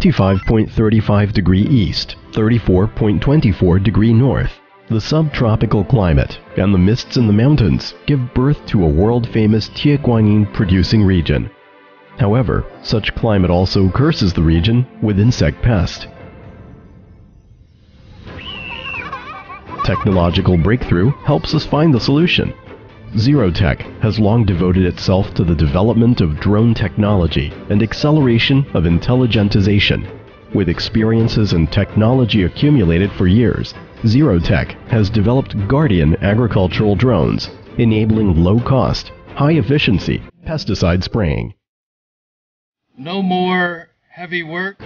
25.35 degree east, 34.24 degree north. The subtropical climate and the mists in the mountains give birth to a world-famous Tieguanyin producing region. However, such climate also curses the region with insect pest. Technological breakthrough helps us find the solution. Zerotech has long devoted itself to the development of drone technology and acceleration of intelligentization. With experiences and technology accumulated for years, Zerotech has developed Guardian agricultural drones, enabling low cost, high efficiency pesticide spraying. No more heavy work.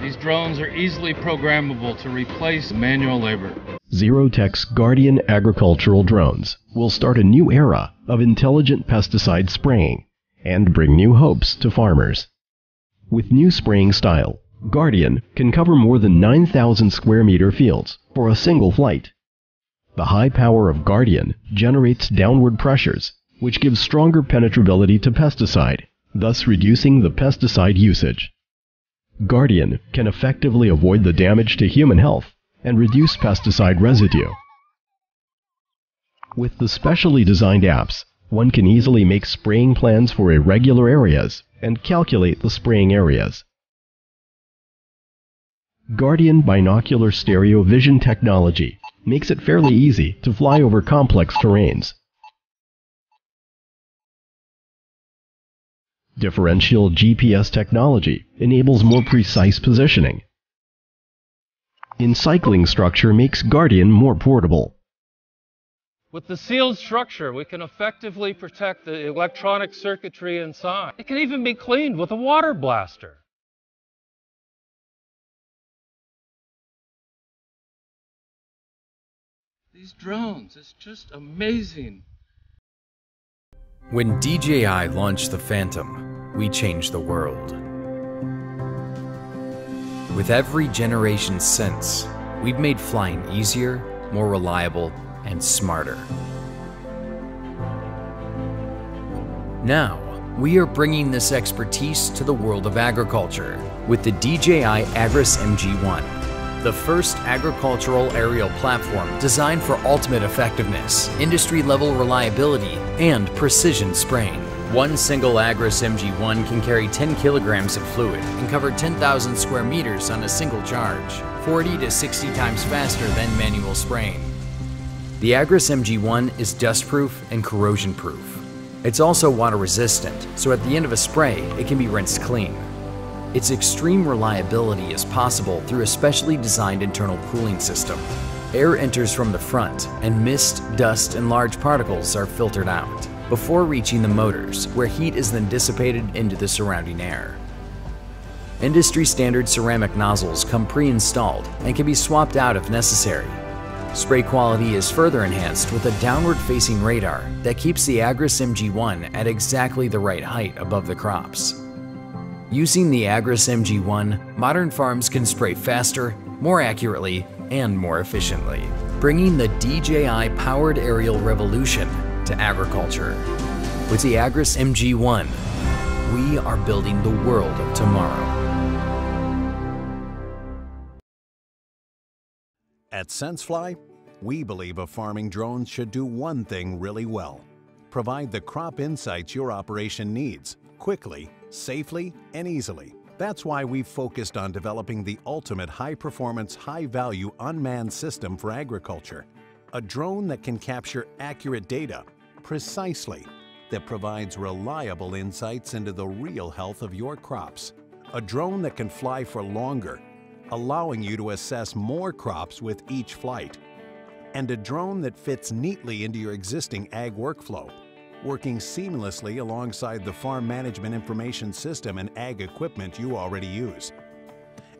These drones are easily programmable to replace manual labor. Zerotech's Guardian agricultural drones will start a new era of intelligent pesticide spraying and bring new hopes to farmers. With new spraying style, Guardian can cover more than 9,000 square meter fields for a single flight. The high power of Guardian generates downward pressures, which gives stronger penetrability to pesticide, thus reducing the pesticide usage. Guardian can effectively avoid the damage to human health and reduce pesticide residue. With the specially designed apps, one can easily make spraying plans for irregular areas and calculate the spraying areas. Guardian binocular stereo vision technology makes it fairly easy to fly over complex terrains. Differential GPS technology enables more precise positioning. Encircling structure makes Guardian more portable. With the sealed structure, we can effectively protect the electronic circuitry inside. It can even be cleaned with a water blaster. These drones, it's just amazing. When DJI launched the Phantom, we changed the world. With every generation since, we've made flying easier, more reliable, and smarter. Now, we are bringing this expertise to the world of agriculture with the DJI Agras MG1, the first agricultural aerial platform designed for ultimate effectiveness, industry-level reliability, and precision spraying. One single Agras MG1 can carry 10 kilograms of fluid and cover 10,000 square meters on a single charge, 40 to 60 times faster than manual spraying. The Agras MG1 is dust-proof and corrosion-proof. It's also water-resistant, so at the end of a spray, it can be rinsed clean. Its extreme reliability is possible through a specially designed internal cooling system. Air enters from the front, and mist, dust, and large particles are filtered out before reaching the motors, where heat is then dissipated into the surrounding air. Industry standard ceramic nozzles come pre-installed and can be swapped out if necessary. Spray quality is further enhanced with a downward-facing radar that keeps the Agras MG1 at exactly the right height above the crops. Using the Agras MG1, modern farms can spray faster, more accurately, and more efficiently, bringing the DJI-powered aerial revolution to agriculture. With the Agras MG1, we are building the world of tomorrow. At SenseFly, we believe a farming drone should do one thing really well provide the crop insights your operation needs quickly, safely, and easily. That's why we've focused on developing the ultimate high performance, high value unmanned system for agriculture. A drone that can capture accurate data precisely, that provides reliable insights into the real health of your crops. A drone that can fly for longer, allowing you to assess more crops with each flight. And a drone that fits neatly into your existing ag workflow, working seamlessly alongside the farm management information system and ag equipment you already use.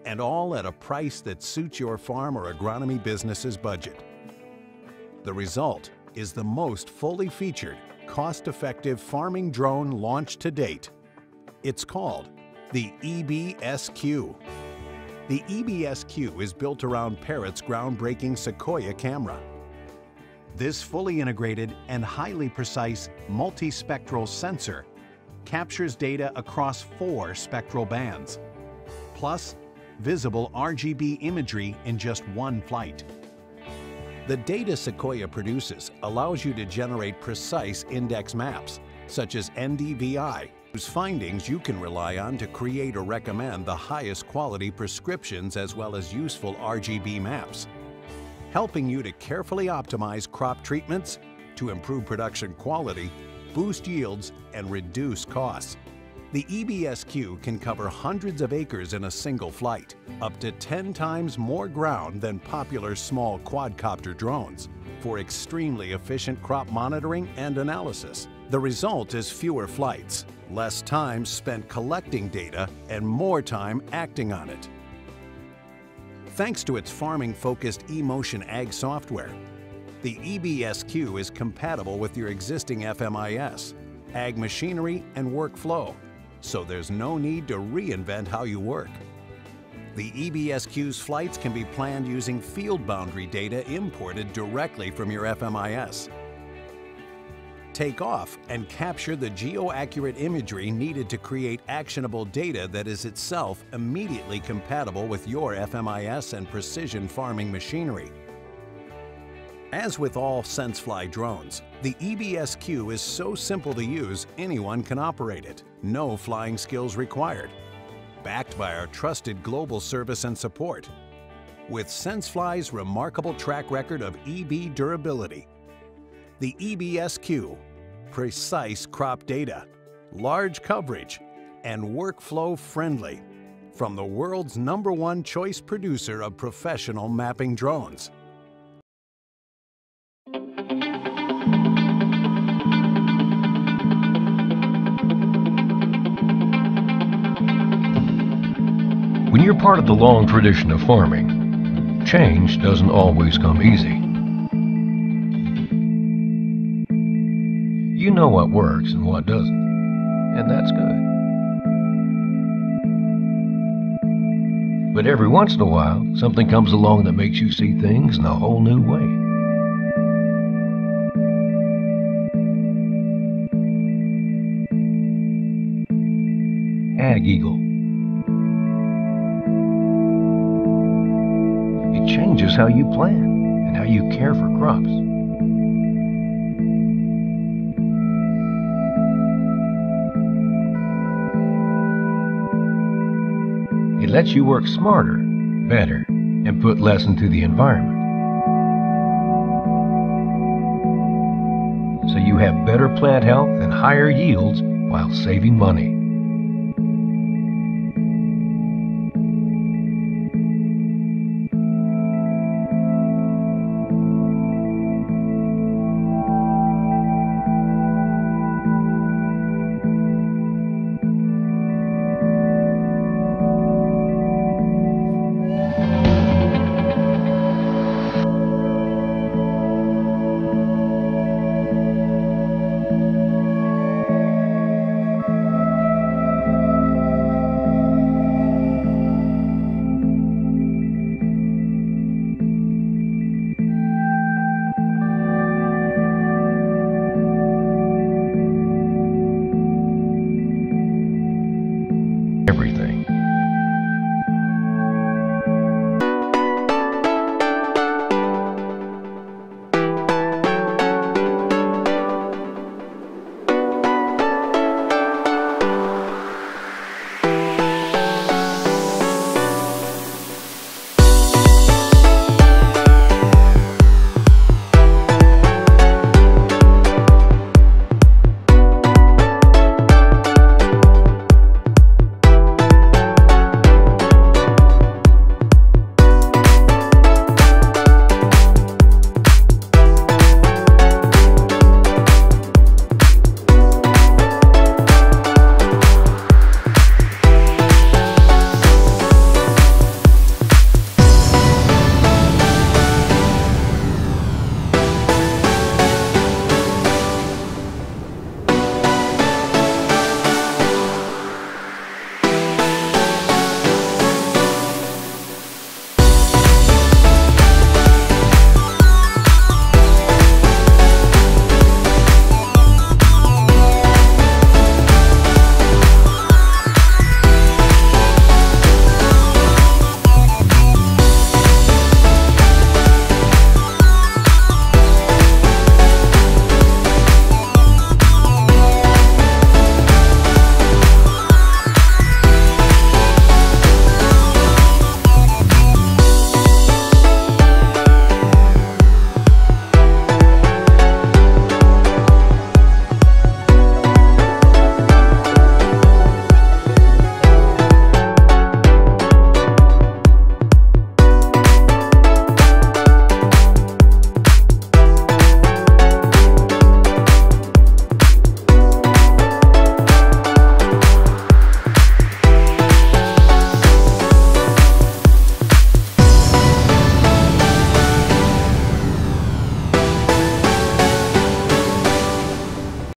And all at a price that suits your farm or agronomy business's budget. The result is the most fully featured, cost-effective farming drone launched to date. It's called the eBee SQ. The eBee SQ is built around Parrot's groundbreaking Sequoia camera. This fully integrated and highly precise multispectral sensor captures data across four spectral bands. plus visible RGB imagery in just one flight. The data Sequoia produces allows you to generate precise index maps, such as NDVI, whose findings you can rely on to create or recommend the highest quality prescriptions as well as useful RGB maps, helping you to carefully optimize crop treatments to improve production quality, boost yields, and reduce costs. The eBee SQ can cover hundreds of acres in a single flight, up to 10 times more ground than popular small quadcopter drones, for extremely efficient crop monitoring and analysis. The result is fewer flights, less time spent collecting data, and more time acting on it. Thanks to its farming-focused eMotion Ag software, the eBee SQ is compatible with your existing FMIS, ag machinery, and workflow, so there's no need to reinvent how you work. The eBee SQ's flights can be planned using field boundary data imported directly from your FMIS. Take off and capture the geo-accurate imagery needed to create actionable data that is itself immediately compatible with your FMIS and precision farming machinery. As with all SenseFly drones, the eBee SQ is so simple to use anyone can operate it. No flying skills required. Backed by our trusted global service and support. With SenseFly's remarkable track record of eBee durability, the eBee SQ, precise crop data, large coverage, and workflow friendly from the world's number one choice producer of professional mapping drones. When you're part of the long tradition of farming, change doesn't always come easy. You know what works and what doesn't, and that's good. But every once in a while, something comes along that makes you see things in a whole new way. AgEagle. How you plan and how you care for crops. It lets you work smarter, better, and put less into the environment. So you have better plant health and higher yields while saving money.